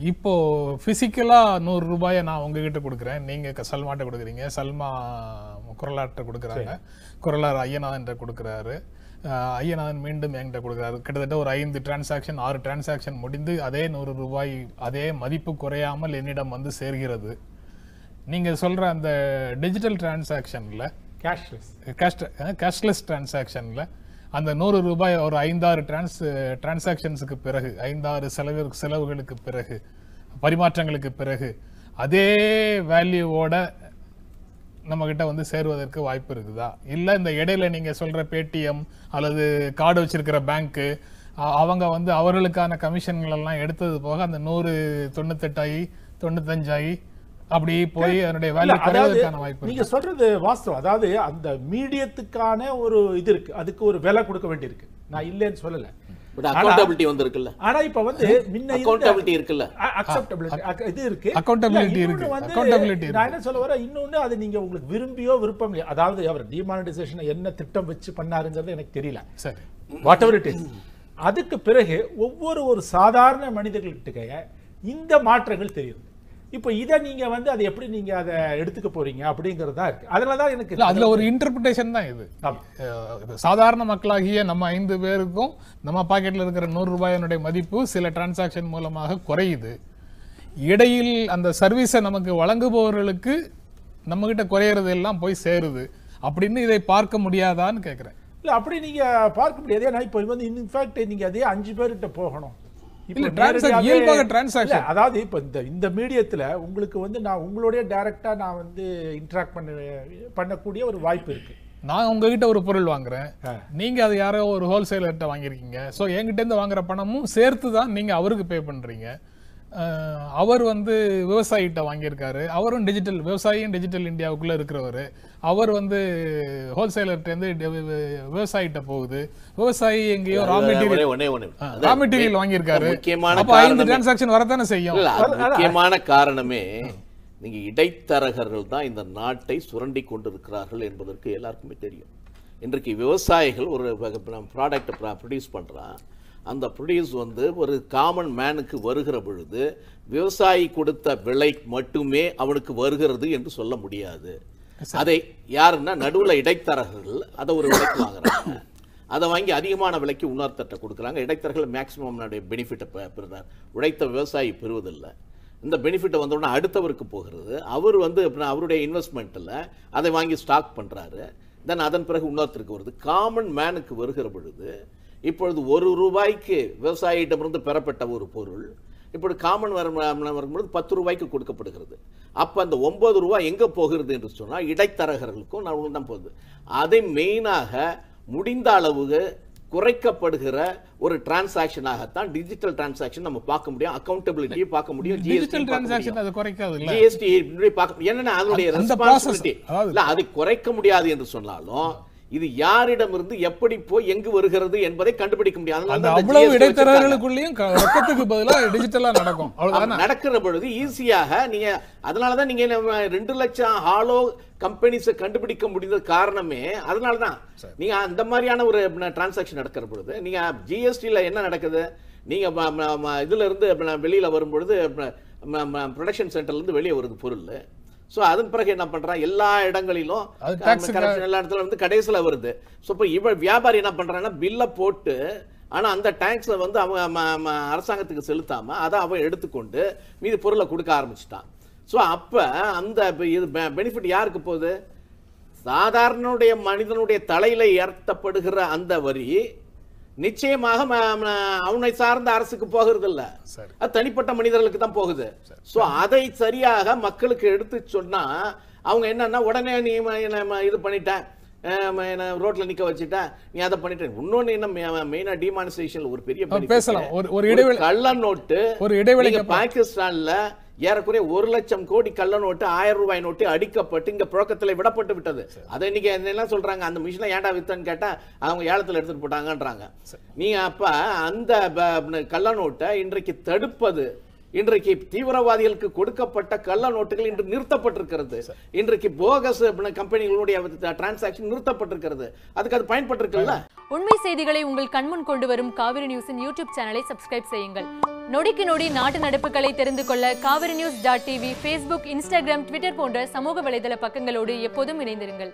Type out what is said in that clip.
இப்போ பிசிக்கலா நூறு ரூபாயை நான் உங்ககிட்ட கொடுக்குறேன். நீங்க க- சல்மாட்ட கொடுக்குறீங்க. சல்மா குரலாட்ட கொடுக்குறாங்க. குரலார் ஐயநாதன் கொடுக்குறாரு. ஐயநாதன் மீண்டும் என்கிட்ட கொடுக்குறாரு. கிட்டத்தட்ட ஒரு ஐந்து டிரான்சாக்ஷன் ஆறு டிரான்சாக்ஷன் முடிந்து அதே நூறு ரூபாய் அதே மதிப்பு குறையாமல் என்னிடம் வந்து சேர்கிறது. நீங்க சொல்ற அந்த டிஜிட்டல் டிரான்சாக்ஷன்ல கேஷ்லெஸ் கேஷ்லெஸ் டிரான்சாக்ஷன்ல அந்த நூறு ரூபாய் ஒரு ஐந்தாறு டிரான்ஸ் டிரான்சாக்ஷன்ஸுக்கு பிறகு ஐந்தாறு செலவு செலவுகளுக்கு பிறகு பரிமாற்றங்களுக்கு பிறகு அதே வேல்யூவோட நம்மக்கிட்ட வந்து சேருவதற்கு வாய்ப்பு இருக்குதா? இல்லை இந்த இடையில நீங்கள் சொல்கிற பேடிஎம் அல்லது கார்டு வச்சிருக்கிற பேங்க்கு அவங்க வந்து அவர்களுக்கான கமிஷன்கள் எல்லாம் எடுத்தது போக அந்த நூறு தொண்ணூத்தெட்டாயி தொண்ணூத்தஞ்சாயி அப்படி போய் அதனுடைய வேல்யூ குறைவதற்கான வாய்ப்பு நீங்க சொல்றது வாஸ்தவம். அதாவது அந்த மீடியத்துக்கான ஒரு இது இருக்கு. அதுக்கு ஒரு விலை கொடுக்க வேண்டியிருக்கு. நான் இல்லைன்னு சொல்லல. பட் அக்கௌண்டபிலிட்டி வந்திருக்குல்ல. ஆனா இப்ப வந்து முன்ன அக்கௌண்டபிலிட்டி இருக்குல்ல. அக்செப்டபிலிட்டி இது இருக்கு. இல்ல, இருக்கு. நான் என்ன சொல்ல வரேன்? இன்னொன்னு அது நீங்க உங்களுக்கு விரும்பியோ விருப்பம் இல்லையோ அதாவது அவர் டிமானிட்டைசேஷன் என்ன திட்டம் வச்சு பண்ணாருங்கிறது எனக்கு தெரியல. சரி. வாட் எவர் இட் இஸ் அதுக்கு பிறகு ஒவ்வொரு ஒரு சாதாரண மனிதர்கள்கிட்ட இந்த மாற்றங்கள் தெரியுது இப்போ இதை நீங்க வந்து அதை எப்படி நீங்க அதை எடுத்துக்க போறீங்க அப்படிங்கிறது தான் இருக்கு. அதனால தான் எனக்கு இல்ல அதுல ஒரு இன்டர்பிரிட்டேஷன் தான் இது. சாதாரண மக்களாகிய நம்ம ஐந்து பேருக்கும் நம்ம பாக்கெட்ல இருக்கிற நூறு ரூபாயினுடைய மதிப்பு சில டிரான்சாக்ஷன் மூலமாக குறையுது. இடையில் அந்த சர்வீஸை நமக்கு வழங்குபவர்களுக்கு நம்ம கிட்ட குறையிறது எல்லாம் போய் சேருது. அப்படின்னு இதை பார்க்க முடியாதான்னு கேக்குறேன். இல்ல அப்படி நீங்க பார்க்க முடியாது. ஏன்னா இப்போ வந்து இன்ஃபேக்ட் நீங்க அதே அஞ்சு பேர்கிட்ட போகணும். இயல்பாக. இல்ல, அதாவது இப்போ இந்த இந்த மீடியத்துல உங்களுக்கு வந்து நான் உங்களுடைய டைரக்டா நான் வந்து இன்டராக்ட் பண்ண பண்ணக்கூடிய ஒரு வாய்ப்பு இருக்கு நான் உங்ககிட்ட ஒரு பொருள் வாங்குறேன். நீங்க அது யாரோ ஒரு ஹோல்சேலர்கிட்ட வாங்கியிருக்கீங்க ஸோ என்கிட்ட இருந்து வாங்குற பணமும் சேர்த்து தான் நீங்க அவருக்கு பே பண்றீங்க அவர் வந்து விவசாயிகிட்ட வாங்கியிருக்காரு. அவரும் டிஜிட்டல் விவசாயியும் டிஜிட்டல் இந்தியாவுக்குள்ள இருக்கிறவர். அவர் வந்து ஹோல்சேலர்கிட்ட இருந்து டி- வி- விவசாயிகிட்ட போகுது. விவசாயி எங்கேயோ ரா மெட்டீரியல் ரா மெட்டீரியல் வாங்கியிருக்காரு. முக்கியமான அப்ப ஐந்து டிரான்சாக்ஷன் வரத்தானே செய்யும்? முக்கியமான காரணமே நீங்க இடைத்தரகர்கள் தான் இந்த நாட்டை சுரண்டி கொண்டிருக்கிறார்கள் என்பதற்கு எல்லாருக்குமே தெரியும். இன்றைக்கு விவசாயிகள் ஒரு ப்ராடக்ட் ப்ரொடியூஸ் பண்றான். அந்த ப்ரொடியூஸ் வந்து ஒரு காமன் மேனுக்கு வருகிற பொழுது விவசாயி கொடுத்த விலை மட்டுமே அவனுக்கு வருகிறது என்று சொல்ல முடியாது. அதை யாருன்னா நடுவுல இடைத்தரகர்கள் அதை ஒரு விலைக்கு வாங்குறாங்க. அதை வாங்கி அதிகமான விலைக்கு உணர்த்தட்ட கொடுக்குறாங்க. இடைத்தரகர்கள் மேக்சிமம் பெனிஃபிட்டை பெறுறார். உழைத்த விவசாயி பெறுவதில்லை. இந்த பெனிஃபிட்டை வந்தோடனே அடுத்தவருக்கு போகிறது. அவர் வந்து அப்புறம் அவருடைய இன்வெஸ்ட்மெண்ட்டில் அதை வாங்கி ஸ்டாக் பண்ணுறாரு தென் அதன் பிறகு இன்னொருத்தருக்கு வருது. காமன் மேனுக்கு வருகிற பொழுது இப்பொழுது ஒரு ரூபாய்க்கு விவசாயியிடமிருந்து பெறப்பட்ட ஒரு பொருள் இப்பொழுது காமன் வர வரும்பொழுது பத்து ரூபாய்க்கு கொடுக்கப்படுகிறது அப்போ அந்த ஒன்பது ரூபாய் எங்கே போகிறது என்று சொன்னால் இடைத்தரகர்களுக்கும் நான் தான் போகுது. அதை மெயினாக முடிந்த அளவுக்கு குறைக்கப்படுகிற ஒரு டிரான்சாக்ஷனாகத்தான் டிஜிட்டல் டிரான்சாக்ஷன் நம்ம பார்க்க முடியும். அக்கௌண்டபிலிட்டி பார்க்க முடியும். டிஜிட்டல் டிரான்சாக்ஷன் அது குறைக்காது ஜிஎஸ்டி பார்க்க என்னன்னா அதனுடைய ரெஸ்பான்சிபிலிட்டி இல்ல அதை குறைக்க முடியாது என்று சொன்னாலும் இது யாரிடமிருந்து எப்படி போய் எங்கு வருகிறது என்பதை கண்டுபிடிக்க முடியாது. அவ்வளவு. இடைத்தரகர்களுக்குள்ளேயும் ரொக்கத்துக்கு பதிலா டிஜிட்டலா நடக்கும். அவ்வளவுதானே? நடக்கிற பொழுது ஈஸியாக நீங்க அதனாலதான் நீங்க ரெண்டு லட்சம் ஹாலோ கம்பெனிஸை கண்டுபிடிக்க முடிந்த காரணமே அதனால தான். நீங்க அந்த மாதிரியான ஒரு டிரான்சாக்ஷன் நடக்கிற பொழுது நீங்க ஜிஎஸ்டில என்ன நடக்குது? நீங்க இதுல இருந்து வெளியில வரும்பொழுது ப்ரொடக்ஷன் சென்டர்ல இருந்து வெளியே வருது பொருள். சோ அதன் பிறகு என்ன பண்றான்? எல்லா இடங்களிலும் corruption எல்லா இடத்துல வந்து கடைசியில வருது. சோ இப்போ இவ வியாபாரி என்ன பண்றான்னா பில்ல போட்டு ஆனா அந்த டேக்ஸை வந்து அவன் அரசாங்கத்துக்கு செலுத்தாம அதை அவன் எடுத்துக்கொண்டு மீதி பொருளை கொடுக்க ஆரம்பிச்சிட்டான். சோ அப்ப அந்த இது பெனிஃபிட் யாருக்கு போகுது? சாதாரணனுடைய மனிதனுடைய தலையில ஏற்றப்படுகிற அந்த வரி நிச்சயமாக அவனை சார்ந்த அரசுக்கு போகிறது இல்ல. அது தனிப்பட்ட மனிதர்களுக்கு தான் போகுது. சோ அதை சரியாக மக்களுக்கு எடுத்து சொன்னா அவங்க என்னன்னா உடனே நீ இது பண்ணிட்ட அஹ் ம- என்ன ரோட்ல நிக்க வச்சுட்ட நீ அதை பண்ணிட்ட இன்னொன்னு என்ன மெயினா டிமானிசேஷன்ல ஒரு பெரிய. பேசலாம். ஒரு- இடைவேளை- கள்ள நோட்டு ஒரு நீங்க பாகிஸ்தான்ல ஏறக்குறைய ஒரு லட்சம் கோடி கள்ள நோட்டு ஆயிரம் ரூபாய் நோட்டு அடிக்கப்பட்டு இங்க புழக்கத்துல விடப்பட்டு விட்டது. அதை இன்னைக்கு என்ன சொல்றாங்க? அந்த மிஷினை ஏன்டா வித்தன்னு கேட்டா அவங்க ஏலத்துல எடுத்துட்டு போட்டாங்கன்றாங்க. நீங்க அப்ப அந்த கள்ள நோட்டை இன்றைக்கு தடுப்பது இன்றைக்கு தீவிரவாதிகளுக்கு கொடுக்கப்பட்ட கள்ள நோட்டுகள் இன்று நிறுத்தப்பட்டிருக்கிறது. இன்றைக்கு போகஸ் கம்பெனிகளுடைய டிரான்சாக்ஷன் நிறுத்தப்பட்டிருக்கிறது. அதுக்கு அது பயன்பட்டிருக்குல்ல? உண்மை செய்திகளை உங்கள் கண்முன் கொண்டு வரும் காவிரி நியூஸின் யூடியூப் சேனலை சப்ஸ்கிரைப் செய்யுங்கள். நொடிக்கு நொடி நாட்டு நடப்புகளை தெரிந்து கொள்ள Kaveri news dot TV Facebook Instagram Twitter போன்ற சமூக வலைதள பக்கங்களோடு எப்போதும் இணைந்திருங்கள்.